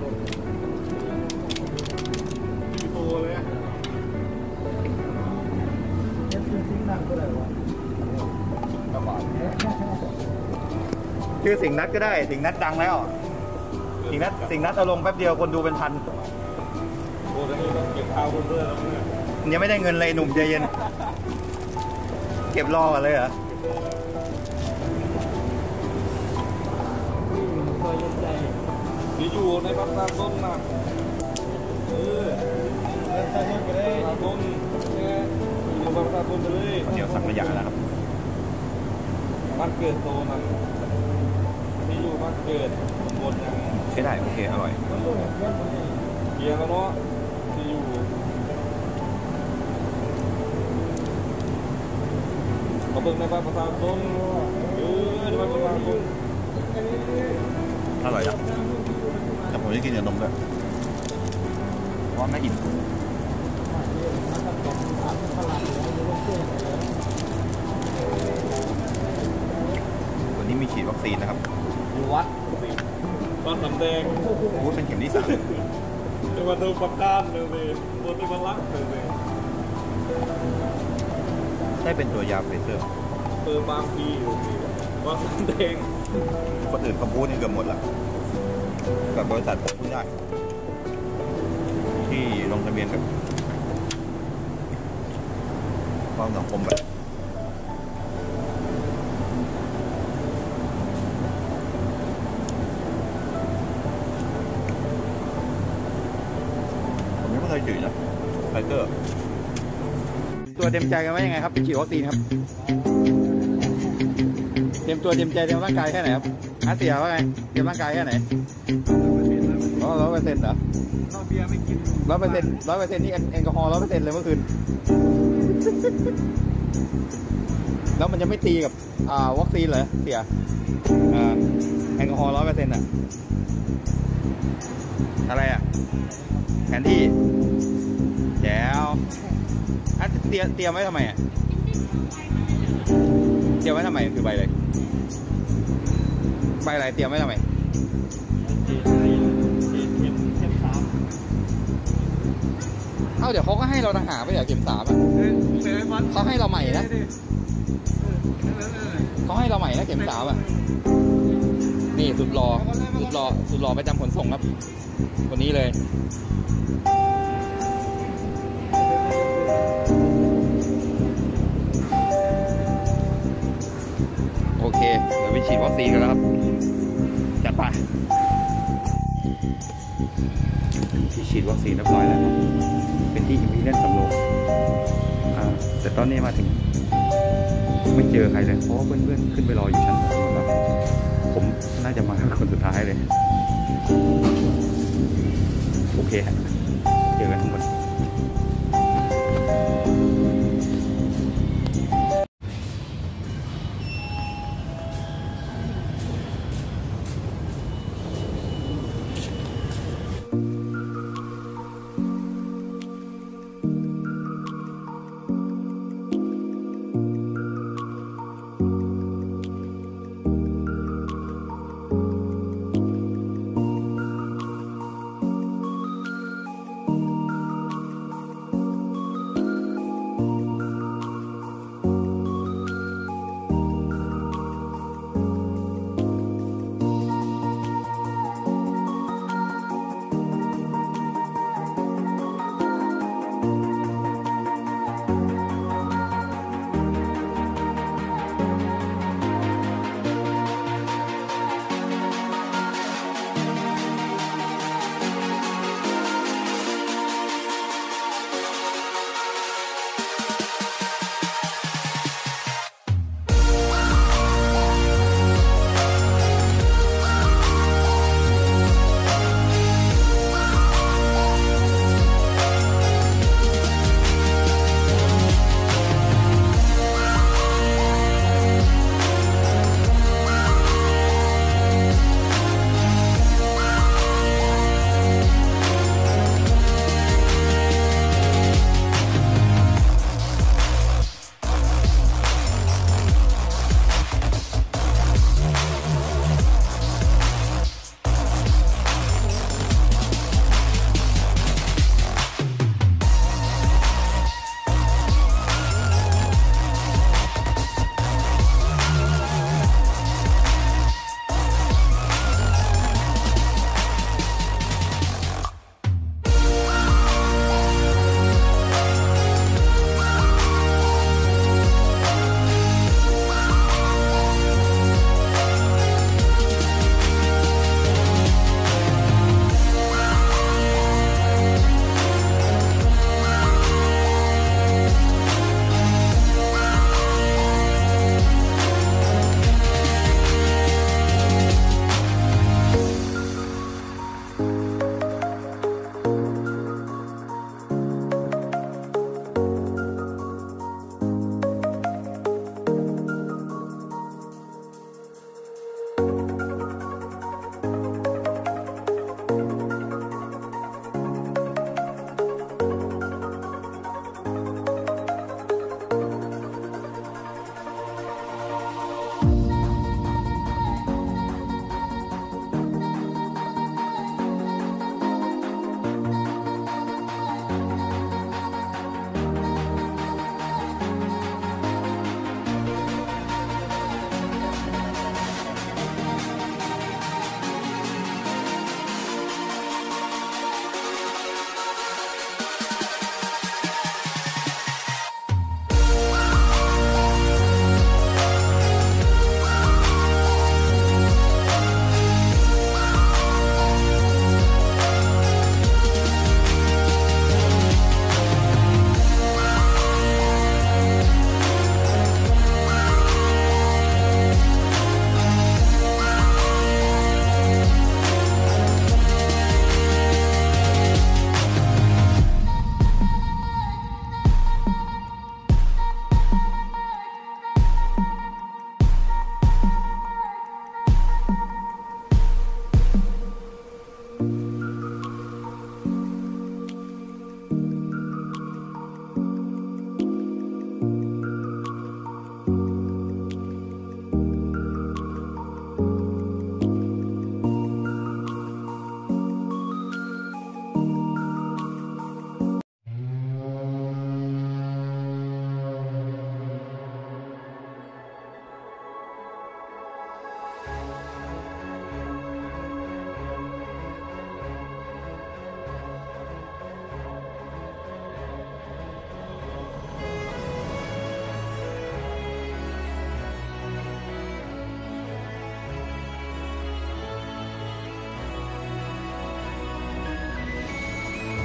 ชาชนมีตัวเลยอะชื่อสิงห์นัดก็ได้ สิงห์นัดดังแล้ว สิงห์นัดสิงห์นัดเอาลงแป๊บเดียวคนดูเป็นพันโอ้ตอนนี้ต้องเก็บข้าวคนเรื่อยแล้วเนี่ยยังไม่ได้เงินเลยหนุ่มใจเย็น เก็บรอกันเลยเหรอ มีอยู่ในบัตรประชาชนนะเออบัตรประชาชนไปเลยประชาชนเนี่ยอยู่ในบัตรประชาชนไปเลยเดี๋ยวสังขยาแล้วครับบ้านเกิดโตนั้นที่อยู่บ้านเกิดตำบลยังใช้ได้โอเคอร่อยเกียร์แล้วเนาะที่อยู่เขาเบิ่งในบ้านประชาชนเออในบ้านประชาชน อร่อยนะแต่ผมจะกินกับนมด้วยเพราะไม่อิ่มวันนี้มีฉีดวัคซีนนะครับอยู่วัดบ้านสำแดงโอ้เป็นเข็มที่สามในวันดูประกาศเลยเลยบนที่มันรักเลยเลยใช่เป็นตัวยาเฟเซอร์เปิดบางพีอยู่ที่บ้านสำแดง คนอื่นเขาพูดนี่เกือบหมดละกับบริษัทผมพูดได้ ที่ลงทะเบียนกับความสังคมแบบผมยังไม่เคยฉีดนะไฟเซอร์ตัวเต็มใจกันว่ายังไงครับฉีดวัคซีนครับ เตรียมตัวเตรียมใจเตรียมร่างกายแค่ไหนครับอาเสียว่าไงเตรียมร่างกายแค่ไหนร้อยร้อยเปอร์เซ็นต์เหรอเราเบียร์ไม่กินร้อยเปอร์เซ็นต์ร้อยเปอร์เซ็นต์นี่แอลกอฮอล์ร้อยเปอร์เซ็นต์เลยเมื่อคืน แล้วมันจะไม่ตีกับอ่าวัคซีนเหรอเสียอ่าแอลกอฮอล์ร้อยเปอร์เซ็นต์อะอะไรอะแผนที่แจ๋วอะเตรียมเตรียมไว้ทำไมอะ เตรียมไว้ทำไมคือใบเลยใบอะไรเตรียมไว้ทำไมเอ้าเดี๋ยวเขาก็ให้เราต่างหากไปเดี๋ยวเข็มสามอะเขาให้เราใหม่นะเขาให้เราใหม่นะเข็มสามอะนี่สุดรอสุดรอสุดรอไปจำขนส่งครับวันนี้เลย โอเค เดี๋ยวไปฉีดวัคซีนกันแล้วครับ จัดไปที่ฉีดวัคซีนเรียบร้อยแล้ว เป็นที่อิมพีเรียลสำโรงอ่าแต่ตอนนี้มาถึง ไม่เจอใครเลย เพราะเพื่อนๆ ขึ้นไปรออยู่ชั้นสองแล้วผมน่าจะมาคนสุดท้ายเลย โอเคฮะเจอกันข้างบน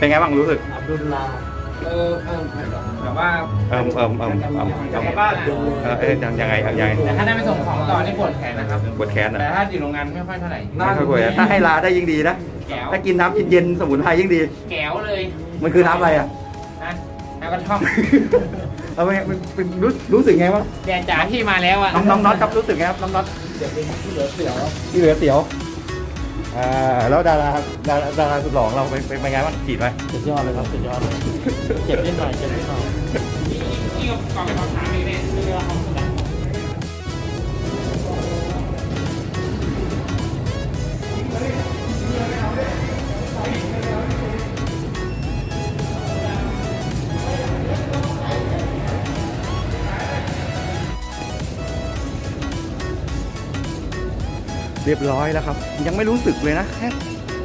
เป็นไงบ้างรู้สึกอับดุลลาเออเออแต่ว่าเอิมเอิมเอิมเอิมกลับมาบ้านเออเออยังยังไงยังไงแต่ถ้าได้ไปส่งของต่อนี่ปวดแขนนะครับปวดแขนเหรแต่อะถ้าอยู่โรงงานไม่ค่อยเท่าไหร่ไม่ค่อยปวดถ้าให้ลาได้ยิ่งดีนะแก้วถ้ากินน้ำเย็นๆสมุนไพรยิ่งดี แก้วเลย มันคือน้ำอะไรอะนะแล้วก็ท่อมเอาไปมันเป็นรู้รู้สึกไงบ้างแดนจ๋าที่มาแล้วอะน้องน้องน็อตครับรู้สึกไงครับน้องน็อตจะเป็นที่เหลือเสียวที่เหลือเสียว อ่าแล้วดาราดาราดาราสุดหล่อของเราเป็นเป็นไงบ้างฉีดไหมสุดยอดเลยครับสุดยอดเลยเจ็บนิดหน่อยเจ็บนิดหน่อยที่ก็ก่อนไปสอบถามเองเนี่ยเรือของผม เรียบร้อยแล้วครับ ยังไม่รู้สึกเลยนะแค่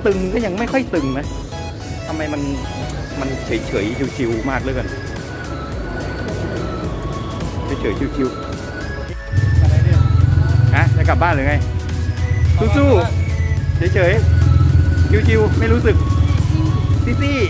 ตึงก็ยังไม่ค่อยตึงนะทำไมมันมันเฉยเฉยๆชิวๆมากเลยกันเฉยๆชิวๆฮะจะกลับบ้านหรือไง สู้ๆเฉยๆชิวๆไม่รู้สึกซี่ๆ